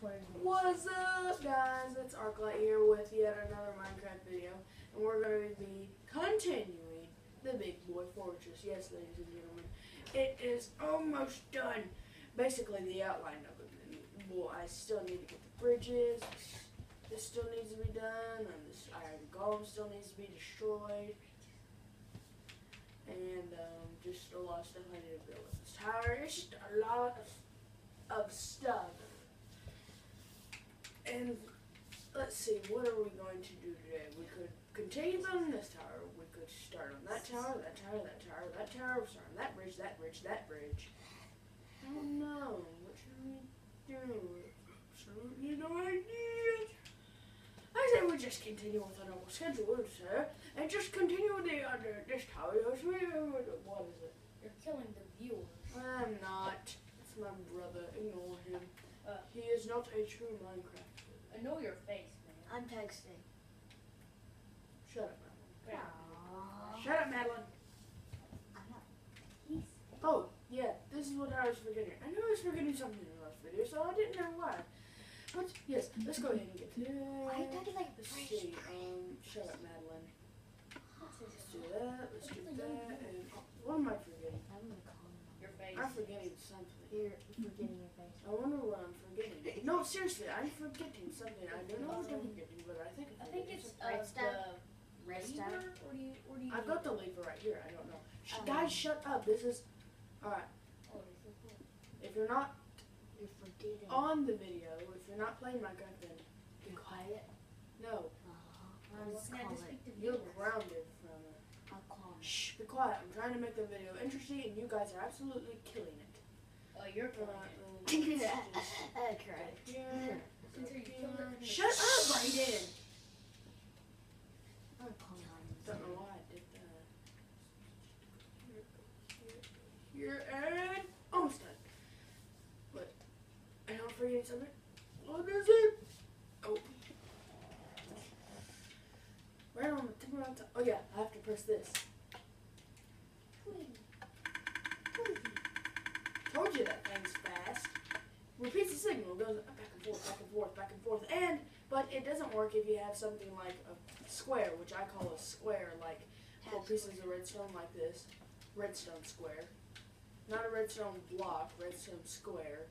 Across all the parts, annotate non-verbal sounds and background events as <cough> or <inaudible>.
20. What's up, guys? It's Arclight here with yet another Minecraft video, and we're going to be continuing the Big Boy Fortress. Yes, ladies and gentlemen, it is almost done. Basically, the outline of it. Well, I still need to get the bridges. This still needs to be done, and this iron golem still needs to be destroyed. And um, just a lot of stuff I need to build with this tower. It's just a lot of, of stuff. And let's see, what are we going to do today? We could continue building this tower. We could start on that tower, that tower, that tower, that tower. Start on that bridge, that bridge, that bridge. I don't know. What should we do? Absolutely no idea. I say we just continue with our normal schedule, sir, and just continue with the other this tower. What is it? You're killing the viewers. I'm not. It's my brother. Ignore him. Uh, He is not a true Minecraft. I know your face, man. I'm texting. Shut up, Madeline. Aww. Shut up, Madeline. I'm not. He's. Oh, yeah, this is what I was forgetting. I knew I was forgetting something in the last video, so I didn't know why. But, yes, let's go ahead and get to Why are you talking like Let's see, um, shut up, Madeline. Let's do that, let's do that, and, what am I forgetting? I'm gonna call him. Your face. I'm forgetting something. You're forgetting your face. I wonder what I'm forgetting. No, seriously, I'm forgetting something. I don't know what I'm forgetting, but I think I I'm think forgetting it's something. uh, Redstone? the Redstone? or do you, or do you? I've got the lever right here. I don't know. Sh- Oh. Guys, shut up. This is alright. Oh, this is? If you're not You're forgetting. on the video, if you're not playing my Minecraft, then Be quiet. no, Uh-huh. I'm just can I calling. just speak to you're grounded from it. I'll call him. Shh, be quiet. I'm trying to make the video interesting, and you guys are absolutely killing it. Oh, you're killing it. Correct. here, Since you killed it. Shut up, Brayden. I'm. Don't know why I did that. Here, here, and almost done. But I don't forget something. What is it? Oh. Right on the tip of my tongue. Oh yeah, I have to press this. Told you that thing's fast. Repeats the signal, goes back and forth, back and forth, back and forth, and but it doesn't work if you have something like a square, which I call a square, like four pieces of redstone like this, redstone square, not a redstone block, redstone square.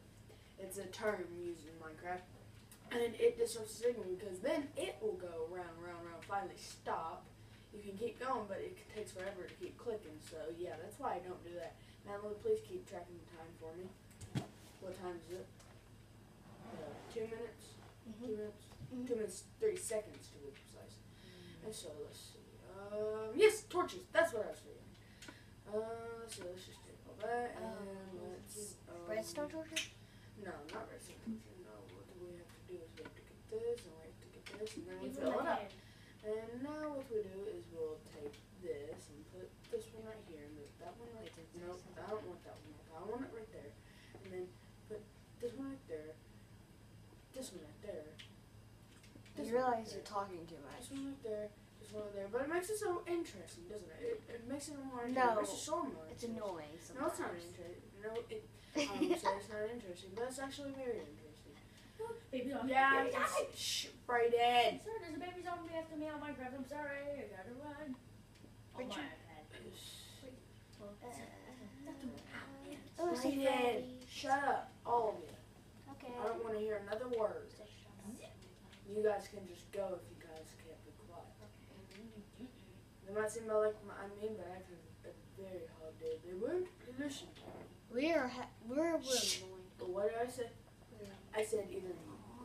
It's a term used in Minecraft, and it disrupts the signal because then it will go round, round, round, finally stop. You can keep going, but it takes forever to keep clicking. So yeah, that's why I don't do that. Madeline, please keep tracking the time for me. What time is it? Uh, two minutes. Mhm. Two minutes. Mhm. Two minutes thirty seconds to be precise. And so let's see. Um, yes, torches. That's what I was forgetting. Uh, so let's just take all that and Um, let's. Um, Redstone torture? No, not redstone torture. No, what do we have to do is we have to get this and we have to get this and then we fill it up. And now what we do is we'll take this and put this one right here and move that one right there. No, I don't want that one. I want it right there. And then put this one right there. This one right there. You one realize you're talking too This much. one right there. This one right there. But it makes it so interesting, doesn't it? It, it makes it more interesting. No, It makes it so more It's interesting. annoying No, it's not interesting. No, it. I would say it's not interesting, but it's actually very interesting. <gasps> Baby zombie. Yeah, Baby zombie. it's shh, Brayden. Sir, there's a baby zombie after me on Minecraft. I'm sorry. I gotta run. On my Richard. iPad. Well, Uh, Oh, Brayden, shut up, all of you. Okay. I don't want to hear another word. You guys can just go if you guys can't be quiet. They might seem like my- I mean, but I've had a very hard day. They won't listen. We're ha- we're we're Shh. annoyed. But what did I say? I said either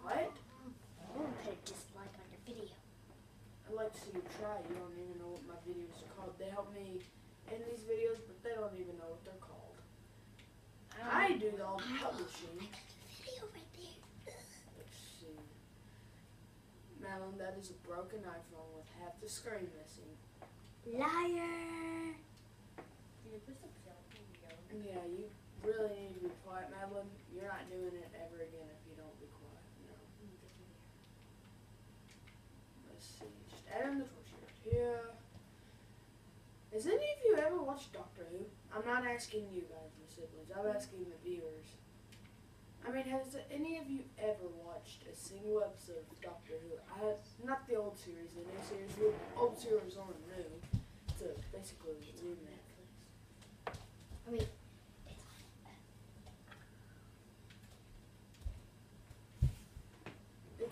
quiet. I want to put a dislike on your video. I'd like to see you try. You don't even know what my videos are called. They help me in these videos, but they don't even know what they're called. I do all the publishing. I got the video right there. Let's see. Madeline, that is a broken iPhone with half the screen missing. Liar. Dude, this looks yellow. Yeah, you really need to be quiet, Madeline. You're not doing it ever again if you don't be quiet. No. Let's see. Just add in the torch here. Here. Has any of you ever watched Doctor Who? I'm not asking you guys, my siblings. I'm asking the viewers. I mean, has any of you ever watched a single episode of Doctor Who. I not the old series, the new series. The old series on the new. It's a, basically a remake. I mean,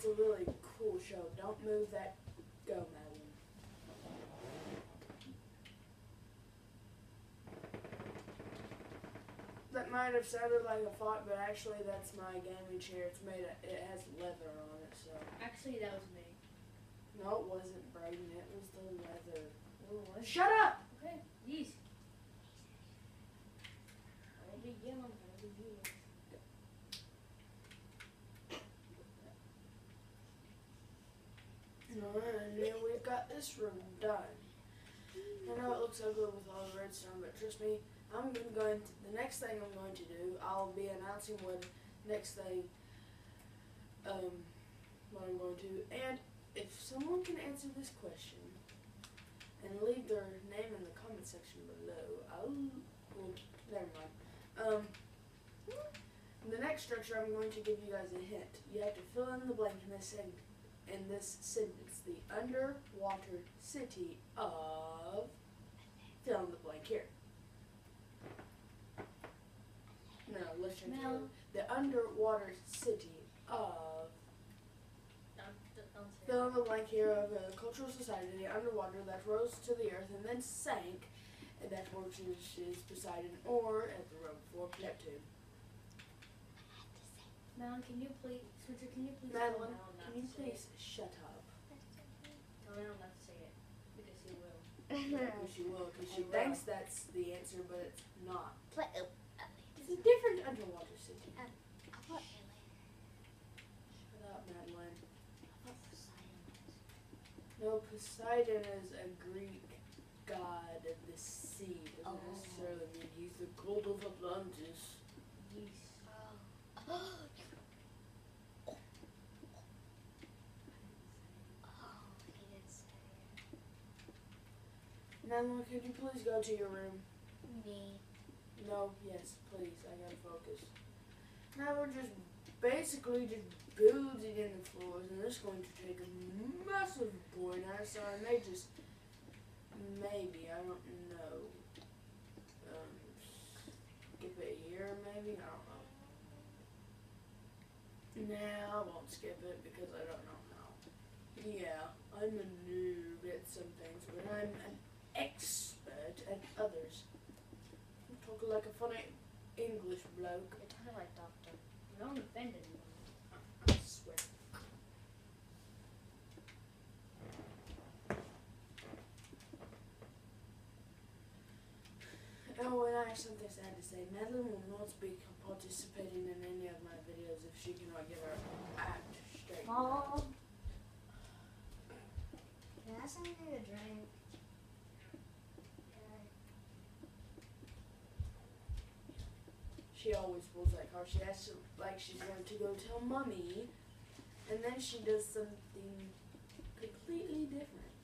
It's a really cool show. Don't move that. Go, Madeline. That might have sounded like a thought, but actually that's my gaming chair. It's made. Of, it has leather on it, so. Actually, that was me. No, it wasn't Braden. It was the leather. Oh, what? Shut up! Okay, easy. I'll be yelling. I'll be yelling. And then we've got this room done. I know it looks ugly with all the redstone, but trust me, I'm going to, the next thing I'm going to do, I'll be announcing what next thing, um, what I'm going to. do. And if someone can answer this question and leave their name in the comment section below, I'll, well, never mind. Um, the next structure, I'm going to give you guys a hint. You have to fill in the blank in this sen- in this sentence. The underwater city of fill in the blank here. No, listen to Mel. it. The underwater city of fill in the blank here of a cultural society underwater that rose to the earth and then sank, and that worships Poseidon or at the road for Neptune. Malin, can you please, Switcher, can you please Madeline, tell Malin not can you to please shut up? it? Tell Malin not to say it. Because she will. Because she will, because she <laughs> thinks that's the answer, but it's not. play. Oh, It's a different underwater city. I thought, Shut up, Madeline. I thought Poseidon was. No, Poseidon is a Greek god of the sea. Doesn't Oh. necessarily mean he's the god of Atlantis. Yes. Oh. Oh, he did say Madeline, could you please go to your room? Me. No, yes, please. I gotta focus. Now we're just basically just building in the floors, and this is going to take a massive point. I so I may just maybe I don't know. Um, skip it here, maybe I don't know. Nah, I won't skip it because I don't know how. Yeah, I'm a noob at some things, but I'm an expert at others. I'm talking like a funny English bloke. You're talking like doctor. You don't offend anyone. I swear. Oh, and I have something sad to say. Madeline will not be participating in any of my videos if she cannot get her act straight. Mom. Can I have something to drink? She always pulls that card. She to, like she's going to go tell mommy, and then she does something completely different.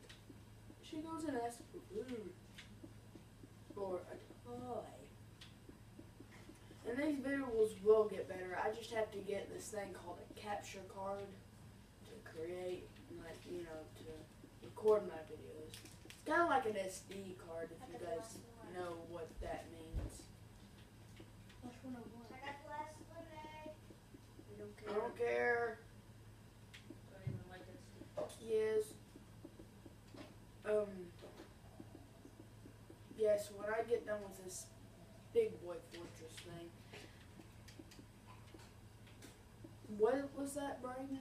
She goes and asks for food or a toy. And these visuals will get better. I just have to get this thing called a capture card to create, my, you know, to record my videos. It's kind of like an SD card, if you guys know what that means. I want? I got glass lemonade. We don't I care. don't care. I don't even like this. Yes. Um. Yes, when I get done with this big boy fortress thing. What was that, Brandon?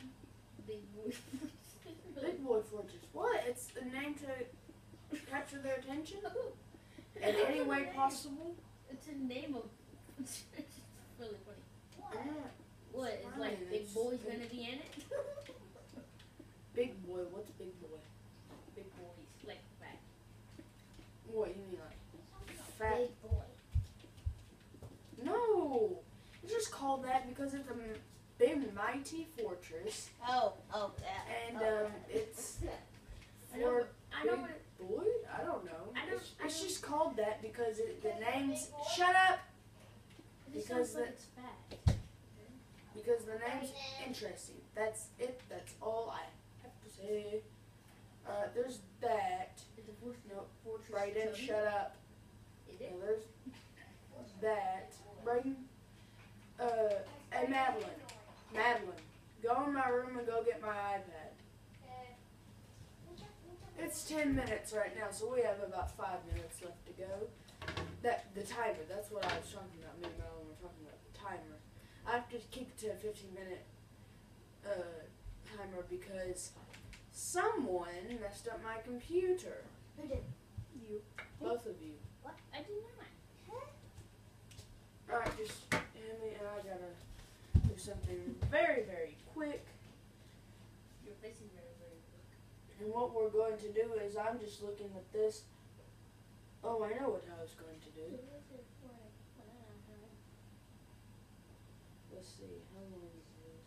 Big boy. Big boy fortress. What? It's a name to capture their attention <laughs> in any way possible. It's a name of. It's really funny. What? Like Big Boy's big- gonna be in it? <laughs> Big boy. What's big boy? Big boys, like fat. What you mean like fat? Big boy. No. It's just called that because it's a big mighty fortress. Oh, oh, that. And oh, um, it's <laughs> I know. for I know big boy. I don't know. I don't- It's, I it's don't- just called that because it, the name's shut up Because the- it's fat. because the name's interesting. that's it. That's all I have to say. Uh, there's that. No. Brayden, shut up. Yeah, there's that. Brayden, uh, and Madeline. Madeline, go in my room and go get my iPad. It's 10 minutes right now, so we have about five minutes left to go. That The timer, that's what I was talking about. Me and Madeline were talking about the timer. I have to keep it to a 15 minute uh, timer because someone messed up my computer. Who did? You. Both of you. What? I did not. Alright, just hand me, and I gotta do something very, very quick. Your face is very, very quick. And what we're going to do is, I'm just looking at this. Oh, I know what I was going to do. Let's see, how long is this?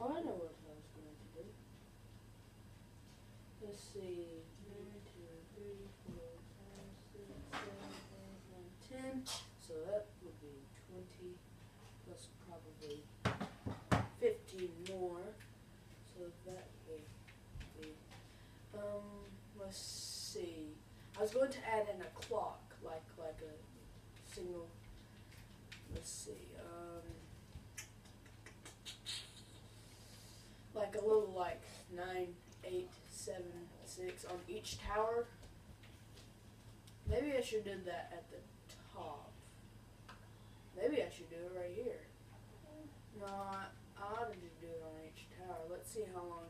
Oh, I know what I was going to do. Let's see. One, two, three, four, five, six, seven, eight, nine, ten. So that would be twenty plus probably fifteen more. So that would be um let's see. I was going to add in a clock, like like a single let's see, um like a little like nine, eight, seven, six on each tower. Maybe I should do that at the top. Maybe I should do it right here. No, I, ought to do it on each tower. Let's see how long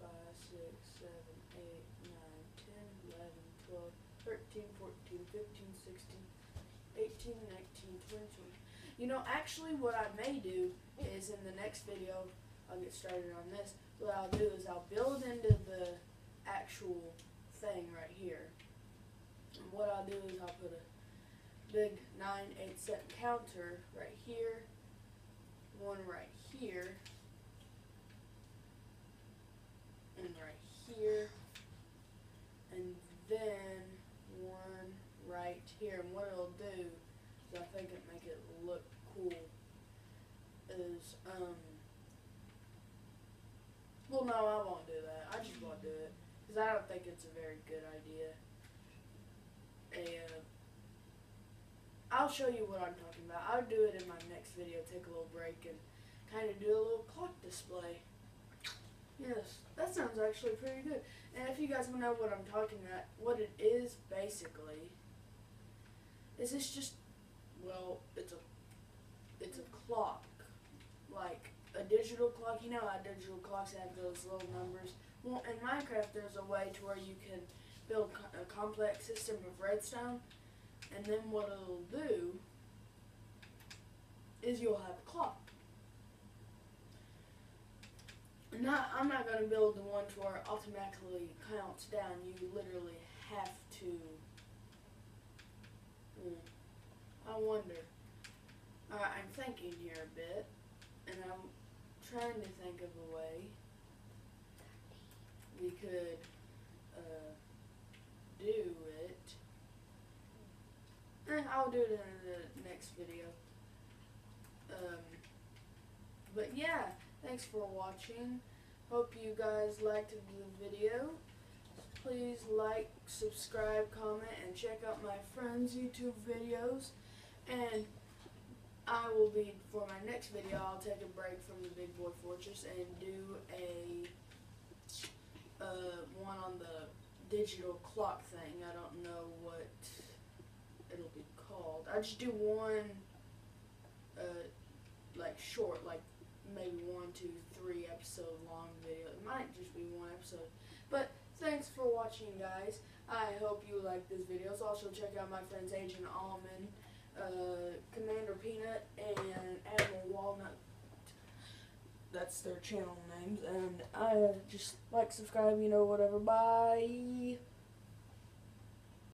5, 6, 7, 8, 9, 10, 11, 12, 13, 14, 15, 16, 18, 19, 20, You know, actually what I may do is in the next video, I'll get started on this, what I'll do is I'll build into the actual thing right here. And what I'll do is I'll put a big 9, 8 cent counter right here, one right here, here, and then one right here. And what it'll do is I think it make it look cool is um well no I won't do that. I just won't do it because I don't think it's a very good idea. And I'll show you what I'm talking about. I'll do it in my next video take a little break and kind of do a little clock display. Yes actually pretty good and if you guys know what I'm talking about what it is basically is this just well, it's a it's a clock, like a digital clock. You know how digital clocks have those little numbers. Well, in Minecraft, there's a way to where you can build a complex system of redstone, and then what it'll do is you'll have a clock. Not, I'm not going to build the one to where it automatically counts down. You literally have to. Hmm. I wonder. Uh, I'm thinking here a bit, and I'm trying to think of a way we could uh, do it. Eh, I'll do it in the next video. Um, but yeah, thanks for watching. Hope you guys liked the video. Please like, subscribe, comment, and check out my friends' YouTube videos. And I will be, for my next video, I'll take a break from the Big Boy Fortress and do a uh, one on the digital clock thing. I don't know what it'll be called. I just do one, uh, like short, like maybe one, two, three episode long video. It might just be one episode. But thanks for watching, guys. I hope you like this video. So Also, check out my friends Agent Almond uh, Commander Peanut and Admiral Walnut. That's their channel names. And I uh, just like, subscribe, you know, whatever. Bye.